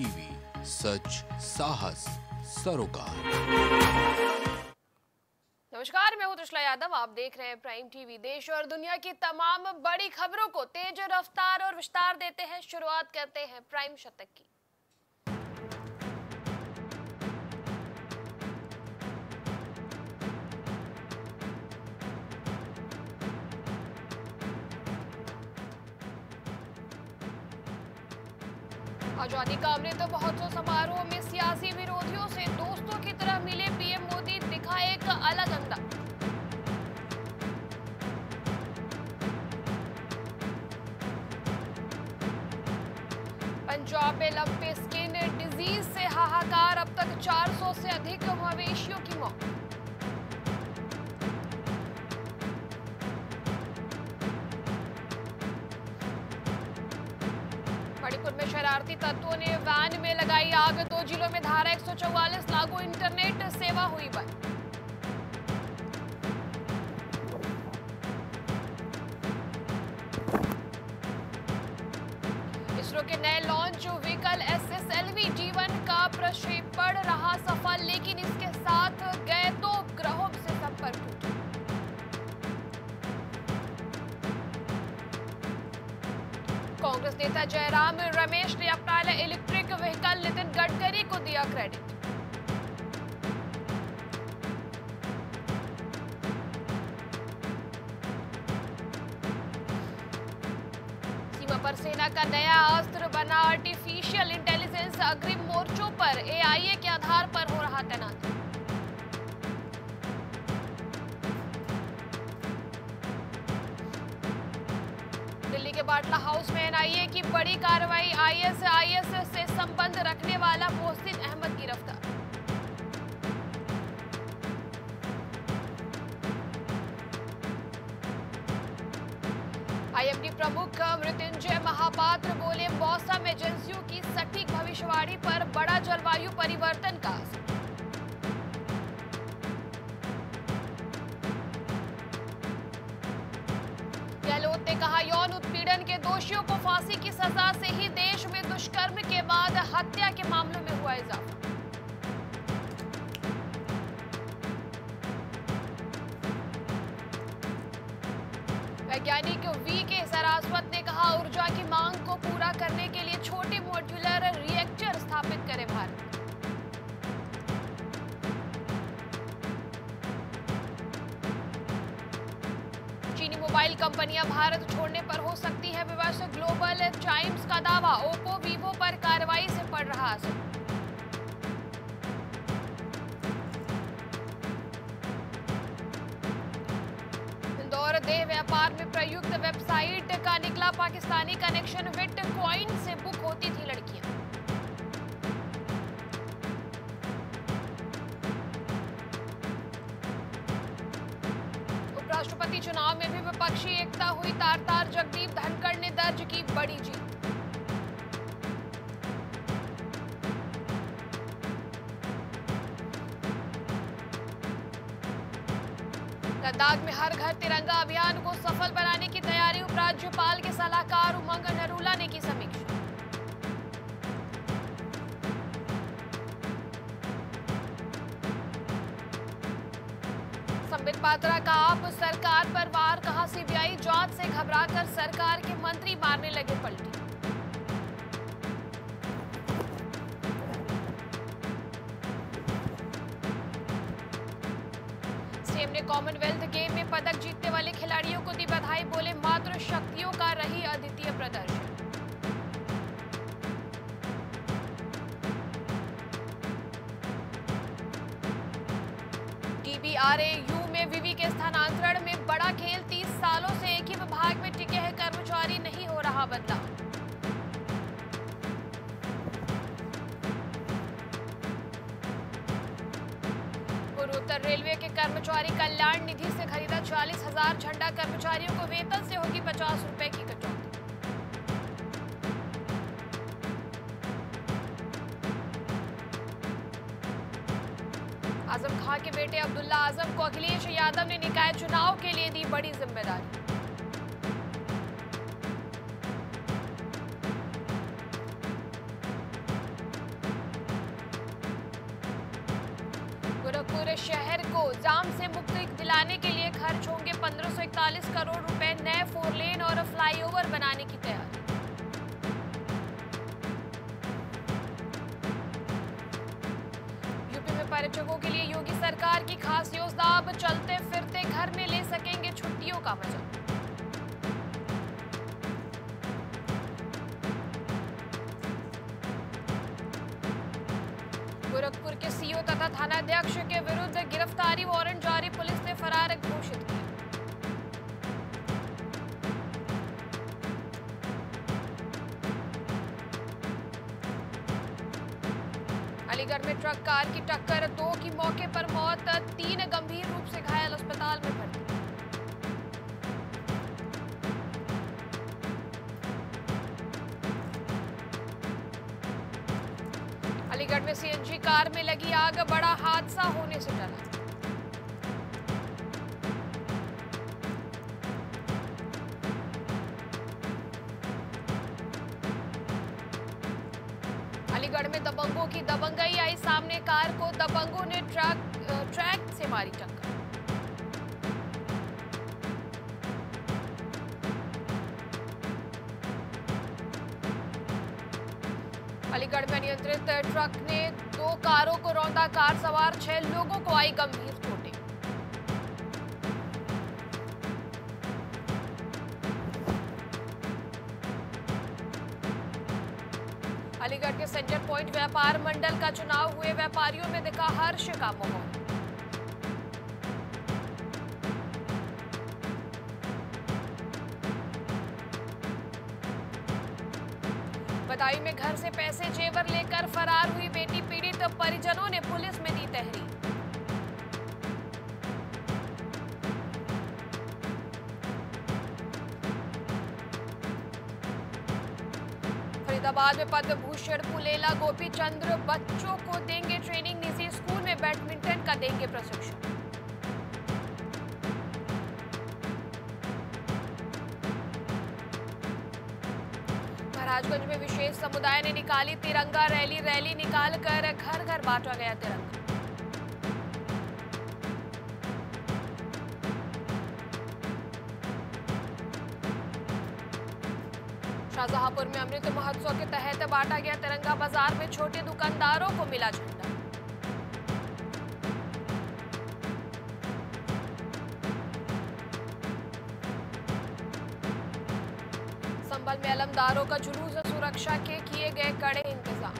TV, सच, साहस, सरोकार। नमस्कार, मैं हूँ त्रिशला यादव। आप देख रहे हैं प्राइम टीवी देश और दुनिया की तमाम बड़ी खबरों को तेज रफ्तार और विस्तार देते हैं। शुरुआत करते हैं प्राइम शतक की। आज़ादी का अमृत महोत्सव समारोह में सियासी विरोधियों से दोस्तों की तरह मिले पीएम मोदी, दिखा एक अलग अंदाज पंजाब में लंबे स्किन, डिज़ीज़ से हाहाकार, अब तक 400 से अधिक मवेशियों की मौत। मणिपुर में शरारती तत्वों ने वैन में लगाई आग, दो जिलों में धारा 144 लागू, इंटरनेट सेवा हुई बंद। इसरो के नए लॉन्च व्हीकल एसएसएलवी जीवन का प्रक्षेपण रहा सफल, लेकिन इसके साथ नेता जयराम, रमेश ने अपना इलेक्ट्रिक व्हीकल नितिन गडकरी को दिया क्रेडिट सीमा पर सेना का नया अस्त्र बना आर्टिफिशियल इंटेलिजेंस अग्रिम मोर्चों पर। एआईए के आधार पर हो रहा तैनात। बाटला हाउस में एनआईए की बड़ी कार्रवाई आईएसआईएस से संबंध रखने वाला मोहसिन अहमद गिरफ़्तार। आईएमडी प्रमुख मृत्युंजय महापात्र बोले मौसम एजेंसियों की सटीक भविष्यवाणी पर बड़ा जलवायु परिवर्तन का गहलोत ने कहा सजा से ही देश में दुष्कर्म के बाद हत्या के मामलों में हुआ इजाफा। वैज्ञानिक वी के सरास्वत ने कहा, ऊर्जा की मांग को पूरा करने के लिए छोटे मॉड्यूलर रिएक्टर स्थापित करे भारत। चीनी मोबाइल कंपनियाँ भारत छोड़ने टाइम्स का दावा, ओप्पो, वीवो पर कार्रवाई से पड़ रहा असर। इंदौर देह व्यापार में प्रयुक्त वेबसाइट का निकला पाकिस्तानी कनेक्शन विट क्वाइन से बुक होती थी लड़कियाँ विपक्षी एकता हुई तार तार जगदीप धनखड़ ने दर्ज की बड़ी जीत। लद्दाख में हर घर तिरंगा अभियान को सफल बनाने की तैयारी, उपराज्यपाल के सलाहकार उमंग नरूला ने की समीक्षा। संबित पात्रा का आप सरकार पर जाँच से घबराकर सरकार के मंत्री मारने लगे पलटी। सीएम ने कॉमनवेल्थ गेम में पदक जीतने वाले खिलाड़ियों को दी बधाई, बोले मात्र शक्तियों का रही अद्वितीय प्रदर्शन। टीबीआरएयू में विवि के स्थानांतरण रेलवे के कर्मचारी कल्याण निधि से खरीदा चालीस हज़ार झंडा। कर्मचारियों को वेतन से होगी पचास रुपए की कटौती। आज़म खां के बेटे अब्दुल्ला आज़म को अखिलेश यादव ने निकाय चुनाव के लिए दी बड़ी ज़िम्मेदारी। सीओ तथा थानाध्यक्ष के विरुद्ध गिरफ्तारी वारंट जारी, पुलिस ने फरार घोषित किया। अलीगढ़ में ट्रक कार की टक्कर, दो की मौके पर मौत, तीन गंभीर में लगी आग, बड़ा हादसा होने से टला अलीगढ़ में दबंगों की दबंगई आई, सामने कार को दबंगों ने ट्रक, ट्रैक से मारी टक्कर। अलीगढ़ में नियंत्रित ट्रक ने कारों को रौंदा कार सवार, छह लोगों को आई गंभीर चोटें। अलीगढ़ के सेंटर पॉइंट व्यापार मंडल का चुनाव हुए, व्यापारियों में दिखा हर्ष का माहौल। बदाई में घर से पैसे जेवर लेकर फरार हुई बेटी परिजनों ने पुलिस में दी तहरीर। फरीदाबाद में पद्म भूषण पुलेला गोपी चंद्र बच्चों को देंगे ट्रेनिंग निजी स्कूल में बैडमिंटन का देंगे प्रशिक्षण। महाराजगंज में विशेष समुदाय ने निकाली तिरंगा रैली। रैली निकाल कर घर घर बांटा गया तिरंगा। शाहजहांपुर में अमृत महोत्सव के तहत बांटा गया तिरंगा बाज़ार में छोटे दुकानदारों को मिला झंडा संभल में अलमदारों का जुलूस सुरक्षा के किए गए कड़े इंतज़ाम।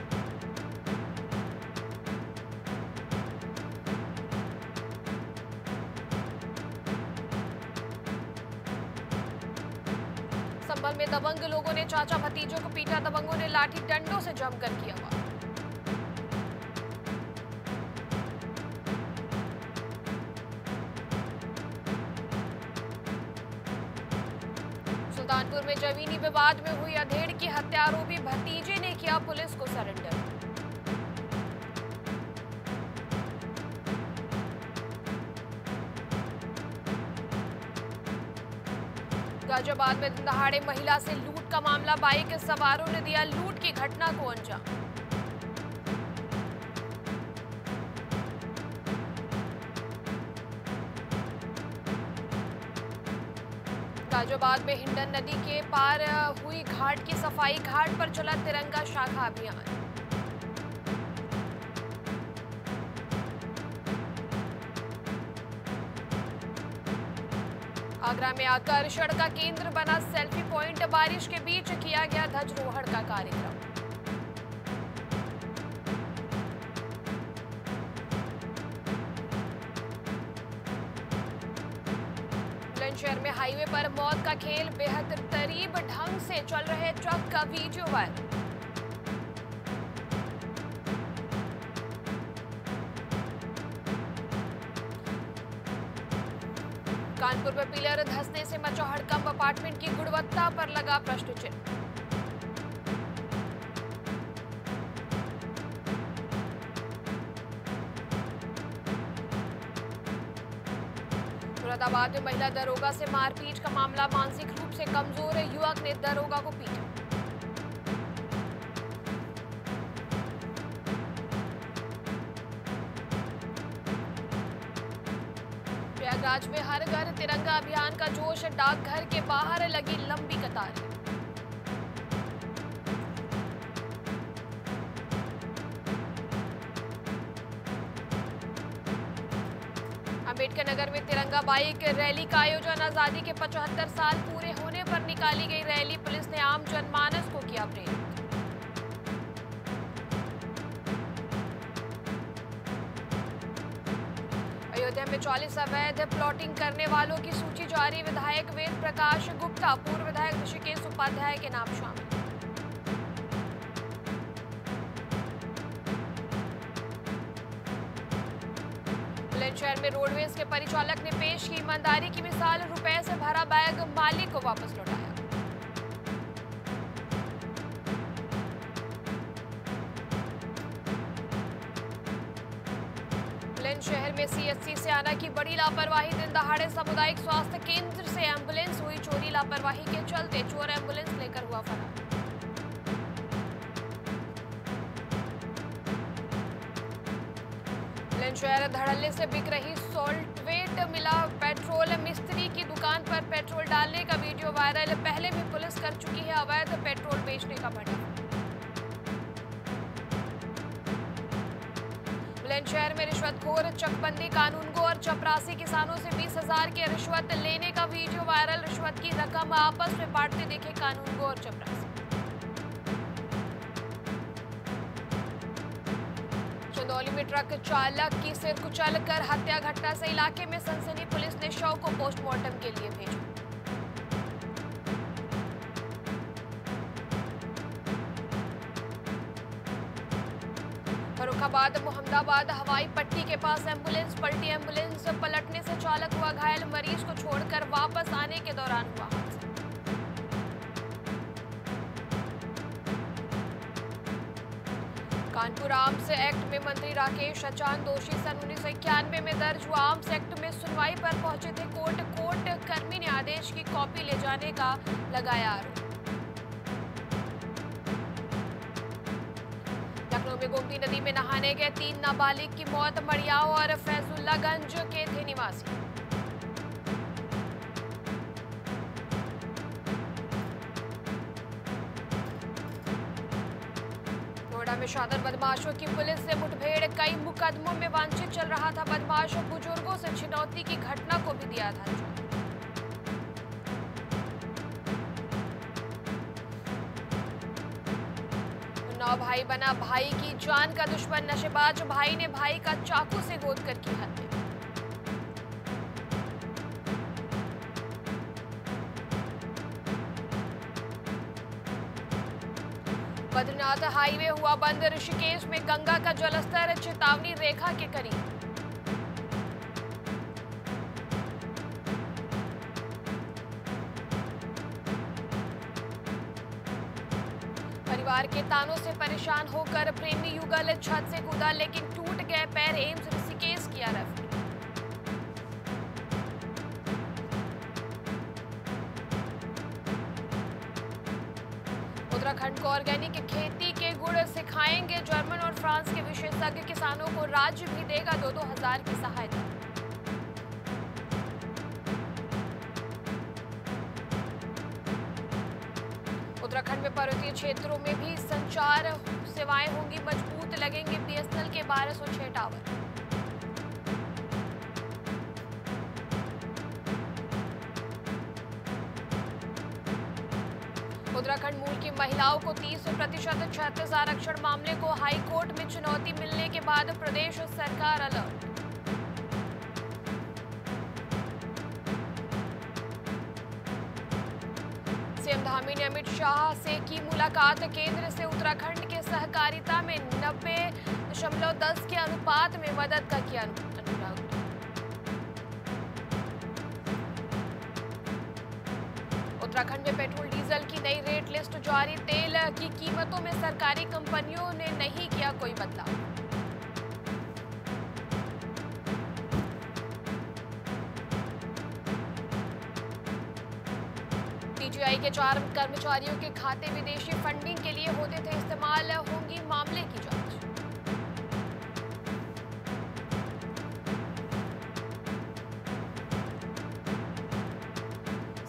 संभल में दबंग लोगों ने चाचा भतीजों को पीटा, दबंगों ने लाठी डंडों से जमकर किया वार। विवाद में हुई अधेड़ की हत्या, आरोपी भतीजे ने किया पुलिस को सरेंडर। गाजियाबाद में दहाड़े महिला से लूट का मामला, बाइक सवारों ने दिया लूट की घटना को अंजाम। गाजियाबाद में हिंडन नदी के पार हुई घाट की सफ़ाई। घाट पर चला तिरंगा शाखा अभियान। आगरा में आकर्षण का केंद्र बना सेल्फी पॉइंट। बारिश के बीच किया गया ध्वजरोहण का कार्यक्रम। बुलंदशहर में हाईवे पर मौत का खेल बेहद करीब ढंग से चल रहे ट्रक का वीडियो वायरल। कानपुर में पिलर धसने से मचा हड़कंप, अपार्टमेंट की गुणवत्ता पर लगा प्रश्न चिन्ह मुरादाबाद में महिला दरोगा से मारपीट का मामला मानसिक रूप से कमज़ोर है। युवक ने दरोगा को पीटा। प्रयागराज में हर घर तिरंगा अभियान का जोश, डाकघर के बाहर नगर में तिरंगा बाइक रैली का आयोजन। आज़ादी के 75 साल पूरे होने पर निकाली गई रैली, पुलिस ने आम जनमानस को किया प्रेरित अयोध्या में 40 अवैध प्लॉटिंग करने वालों की सूची जारी। विधायक वेद प्रकाश गुप्ता, पूर्व विधायक ऋषिकेश उपाध्याय के नाम शामिल। परिचालक ने पेश की ईमानदारी की मिसाल रुपए से भरा बैग मालिक को वापस लौटाया। बुलंदशहर में सीएससी से आना की बड़ी लापरवाही, दिन दहाड़े सामुदायिक स्वास्थ्य केंद्र से एंबुलेंस हुई, चोरी लापरवाही के चलते चोर एंबुलेंस लेकर हुआ फरार। बुलंदशहर धड़ल्ले से बिक रही सॉल्टवेट मिला। पेट्रोल मिस्त्री की दुकान पर पेट्रोल डालने का वीडियो वायरल। पहले भी पुलिस कर चुकी है अवैध पेट्रोल बेचने का भट्टा बुलंदशहर में रिश्वतखोर, चकबंदी कानून को और चपरासी किसानों से बीस हज़ार की रिश्वत लेने का वीडियो वायरल। रिश्वत की रकम आपस में बांटते देखे कानून को और चपरासी। चंदौली में ट्रक चालक की सिर कुचल कर हत्या घटना से इलाके में सनसनी पुलिस ने शव को पोस्टमार्टम के लिए भेजा। फरुखाबाद मोहम्मदाबाद, हवाई पट्टी के पास एंबुलेंस, पलटी एंबुलेंस पलटने से चालक हुआ घायल, मरीज़ को छोड़कर वापस आने के दौरान हुआ। कानपुर आर्म्स एक्ट में मंत्री राकेश अचान दोषी सन उन्नीस सौ इक्यानवे में दर्ज हुआ। आर्म्स एक्ट में सुनवाई पर पहुँचे थे कोर्ट। कोर्ट कर्मी ने आदेश की कॉपी ले जाने का लगाया आरोप। लखनऊ में गोमती नदी में नहाने गए तीन नाबालिग की मौत, मड़ियाओं और फैजुल्लागंज के थे निवासी। में शादर बदमाशों की पुलिस से मुठभेड़। कई मुकदमों में वांछित चल रहा था बदमाशों बुज़ुर्गों से छिनौती की घटना को भी दिया था। नौ भाई बना भाई की जान का दुश्मन नशेबाज भाई ने भाई का चाकू से गोद कर की हत्या। बद्रीनाथ हाईवे हुआ बंद। ऋषिकेश में गंगा का जलस्तर, चेतावनी रेखा के करीब। परिवार के तानों से परेशान होकर प्रेमी युगल छत से कूदा, लेकिन टूट गए पैर एम्स ऋषिकेश किया रेफर फ्रांस के विशेषज्ञ किसानों को राज्य भी देगा दो दो हज़ार की सहायता। उत्तराखंड में पर्वतीय क्षेत्रों में भी संचार सेवाएँ होंगी, मज़बूत लगेंगे, बीएसएनएल के बारह सौ छह टावर। उत्तराखंड मूल की महिलाओं को 30 प्रतिशत छत्तीस आरक्षण मामले को हाईकोर्ट में चुनौती मिलने के बाद प्रदेश सरकार अलर्ट। सीएम धामी ने अमित शाह से की मुलाकात, केंद्र से उत्तराखंड के सहकारिता में नब्बे दशमलव दस के अनुपात में मदद का किया अनुरोध जारी तेल की कीमतों में सरकारी कंपनियों ने नहीं किया कोई बदलाव। टीजीआई के चार कर्मचारियों के खाते विदेशी फंडिंग के लिए होते थे इस्तेमाल, होंगी मामले की जाँच।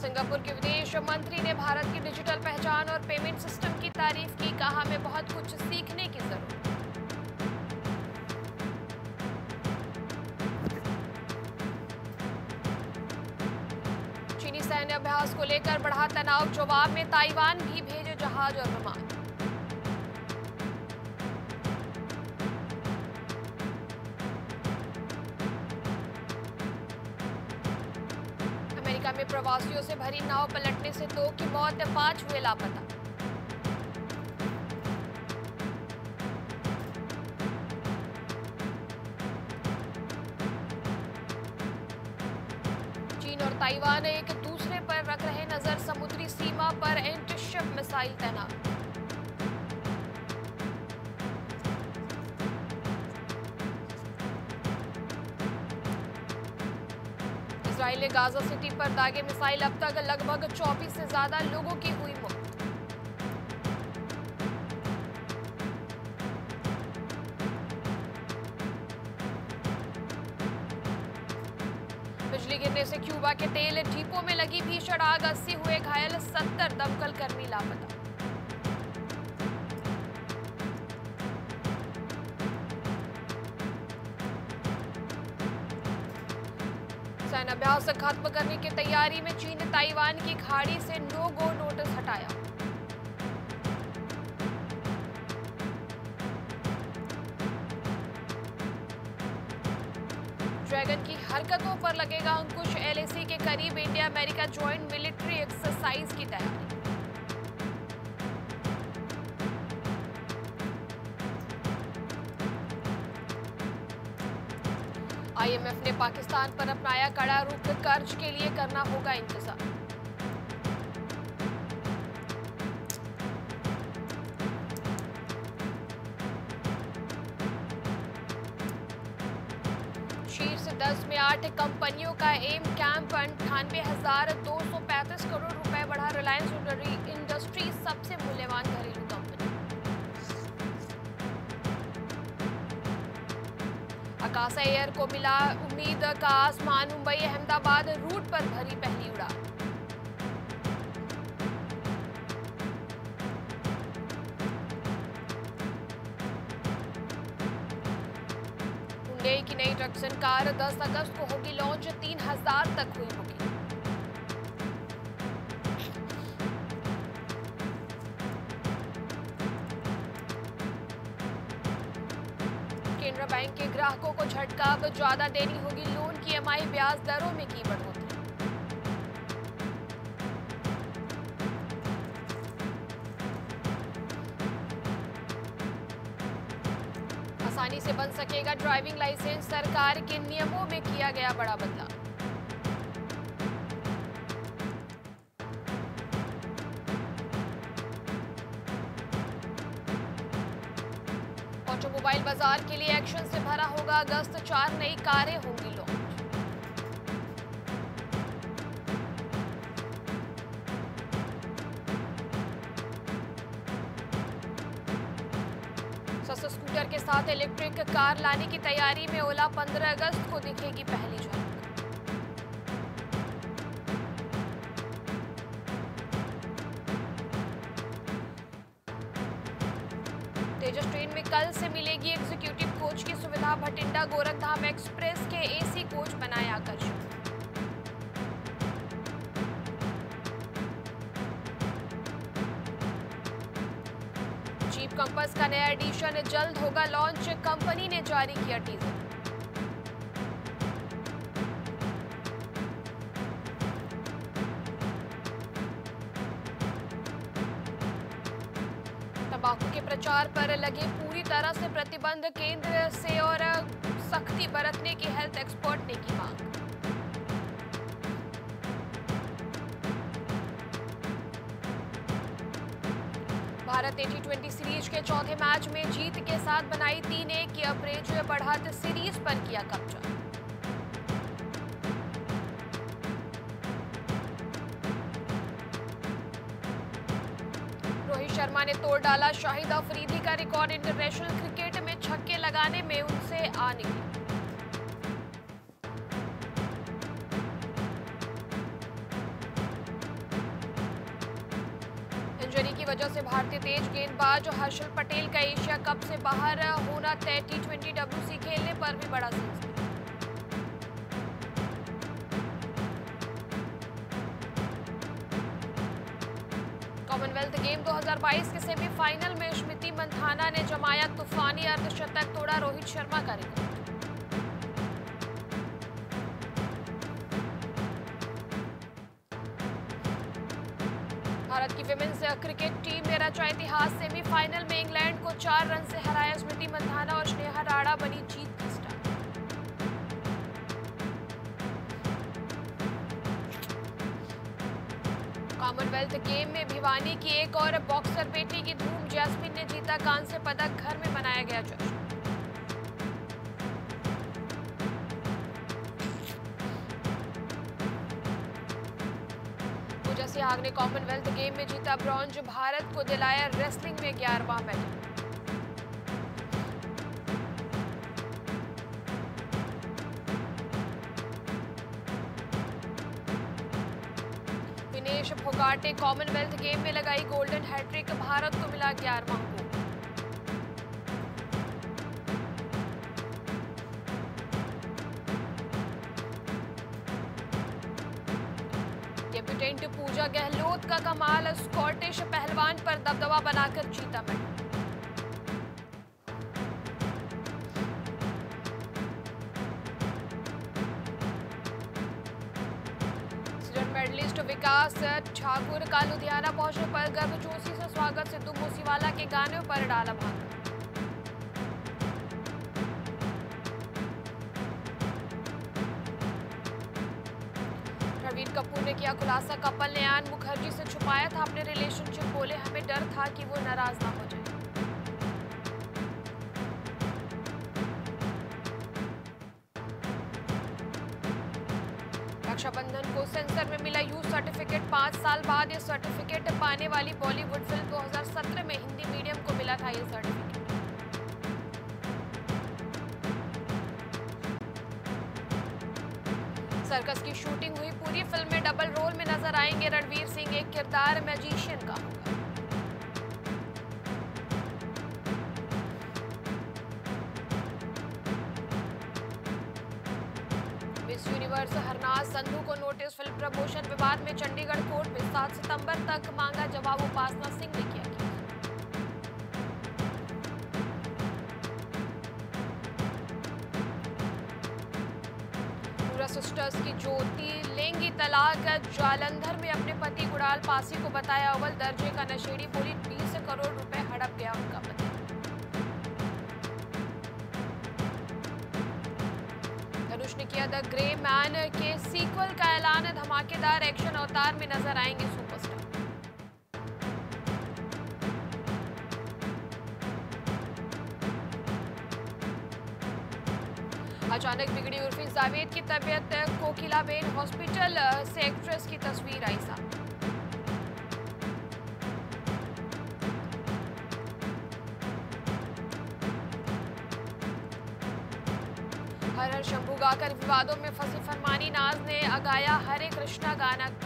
सिंगापुर के विदेश मंत्री ने भारत की डिजिटल पहचान और पेमेंट सिस्टम की तारीफ़ की, कहा हमें बहुत कुछ सीखने की ज़रूरत। चीनी सैन्य अभ्यास को लेकर बढ़ा तनाव, जवाब में ताइवान भी भेजे जहाज़ और विमान। प्रवासियों से भरी नाव पलटने से दो की मौत, पाँच हुए लापता। चीन और ताइवान एक दूसरे पर रख रहे नज़र, समुद्री सीमा पर एंटीशिप मिसाइल तैनात। ने गाजा सिटी पर दागे मिसाइल। अब तक लगभग 24 से ज़्यादा लोगों की हुई मौत। बिजली गिरने से क्यूबा के तेल डिपो में लगी भीषण आग। अस्सी हुए घायल, सत्तर दमकल कर्मी लापता। सैन्य अभ्यास खत्म करने की तैयारी में चीन ने ताइवान की खाड़ी से नो गो नोटिस हटाया। ड्रैगन की हरकतों पर लगेगा अंकुश। एलएसी के करीब India America joint military exercise की तैयारी। ने पर अपनाया कड़ा रूप कर्ज के लिए करना होगा इंतज़ार। शीर्ष दस में आठ कंपनियों का एम कैंप अंठानवे हज़ार दो सौ पैंतीस करोड़ रुपए बढ़ा रिलायंस इंडस्ट्रीज़ सबसे मूल्यवान घरेलू आकाशा एयर को मिला उम्मीद का आसमान, मुंबई, अहमदाबाद रूट पर भरी पहली उड़ान। हुंडई की नई ट्रक्सन कार 10 अगस्त को होगी लॉन्च, तीन हज़ार तक हुई बुकिंग। केनरा बैंक के ग्राहकों को झटका, अब ज़्यादा देनी होगी। लोन की एमआई ब्याज दरों में की बढ़ोतरी। आसानी से बन सकेगा ड्राइविंग लाइसेंस। सरकार के नियमों में किया गया बड़ा बदलाव। 16 अगस्त चार नई कारें होंगी लॉन्च। स्कूटर के साथ इलेक्ट्रिक कार लाने की तैयारी में ओला 15 अगस्त को दिखेगी पहली झलक। की भटिंडा गोरखधाम एक्सप्रेस के एसी कोच बनाए आकर्षण। जीप कंपस का नया एडिशन जल्द होगा लॉन्च, कंपनी ने जारी किया टीजर। तंबाकू के प्रचार पर लगे पूरी तरह से प्रतिबंध भारत टी ट्वेंटी सीरीज़ के चौथे मैच में जीत के साथ बनाई तीन एक की अवरेज बढ़त सीरीज़ पर किया कब्जा। रोहित शर्मा ने तोड़ डाला शाहिद अफरीदी का रिकॉर्ड इंटरनेशनल क्रिकेट में छक्के लगाने में उनसे आ निकली। गेंदबाज हर्षल पटेल का एशिया कप से बाहर होना तय टी ट्वेंटी डब्ल्यूसी खेलने पर भी बड़ा सिलसिला कॉमनवेल्थ गेम 2022 के सेमीफाइनल में स्मृति मंथाना ने जमाया तूफानी अर्धशतक, तोड़ा रोहित शर्मा का रिकॉर्ड क्रिकेट टीम ने रचा इतिहास सेमीफाइनल में इंग्लैंड को चार रन से हराया। स्मृति मंधाना और स्नेहा राणा बनी जीत की कॉमनवेल्थ गेम में भिवानी की एक और बॉक्सर बेटी की धूम। जैस्मिन ने जीता कांस्य पदक। घर में मनाया गया जश्न। पूजा सिहाग ने कॉमनवेल्थ गेम में जीता ब्रॉन्ज भारत को दिलाया रेसलिंग में ग्यारहवा medal Vinesh Phogat Commonwealth game में लगाई गोल्डन हैट्रिक भारत को मिला ग्यारहवा। बनाकर जीता मैं मेडलिस्ट विकास ठाकुर का लुधियाना पहुँचने पर गर्भ जोशी से स्वागत, सिद्धू मूसीवाला के गाने पर डाला भाग। किया खुलासा। कपल ने आन मुखर्जी से छुपाया था। अपने रिलेशनशिप बोले, हमें डर था कि वो नाराज़ ना हो जाए। रक्षाबंधन को सेंसर में मिला यू सर्टिफिकेट पाँच साल बाद ये सर्टिफिकेट पाने वाली बॉलीवुड फ़िल्म 2017 में हिंदी मीडियम को मिला था ये सर्टिफिकेट सर्कस की शूटिंग हुई। पूरी फ़िल्म में डबल रोल में नज़र आएँगे रणवीर सिंह, एक किरदार मैजिशियन का। मिस यूनिवर्स हरनाज संधू को नोटिस फ़िल्म प्रमोशन विवाद में चंडीगढ़ कोर्ट में 7 सितंबर तक मांगा जवाब, उपासना सिंह ने किया। की ज्योति लेंगी तलाक। जालंधर में अपने पति गुड़ाल पासी को बताया अव्वल दर्जे का नशेड़ी बोली 20 करोड़ रुपए हड़प गया उनका पति। धनुष ने किया द ग्रे मैन के सीक्वल का ऐलान, धमाकेदार एक्शन अवतार में नज़र आएँगे सुपरस्टार अचानक बिगड़ी उर्फी जावेद की तबीयत कोकिलाबेन हॉस्पिटल से एक्ट्रेस की तस्वीर आई सामने। हर हर शंभू गाकर विवादों में फंसी फरमानी नाज ने अगाया हरे कृष्णा गाना गाना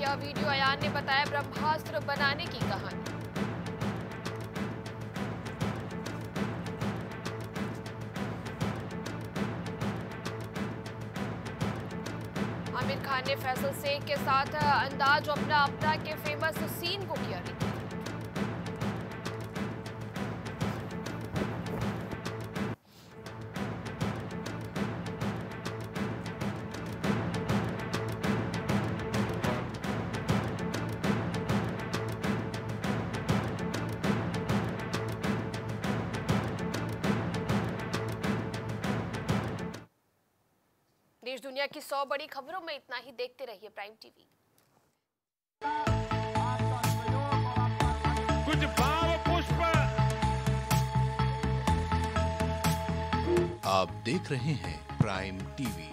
किया वीडियो अयान ने बताया ब्रह्मास्त्र बनाने की कहानी? आमिर खान ने फैसल शेख के साथ अंदाज अपना अपना के फ़ेमस सीन को किया रिलीज़ सौ बड़ी खबरों में इतना ही देखते रहिए प्राइम टीवी। कुछ भाव पुष्प। आप देख रहे हैं प्राइम टीवी।